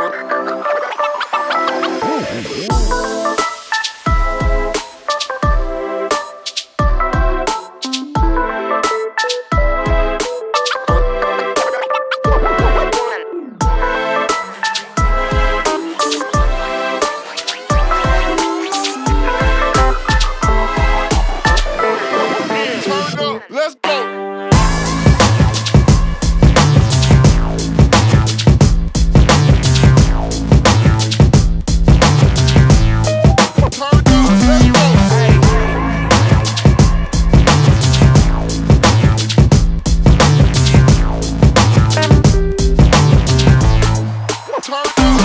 Oh. turn up.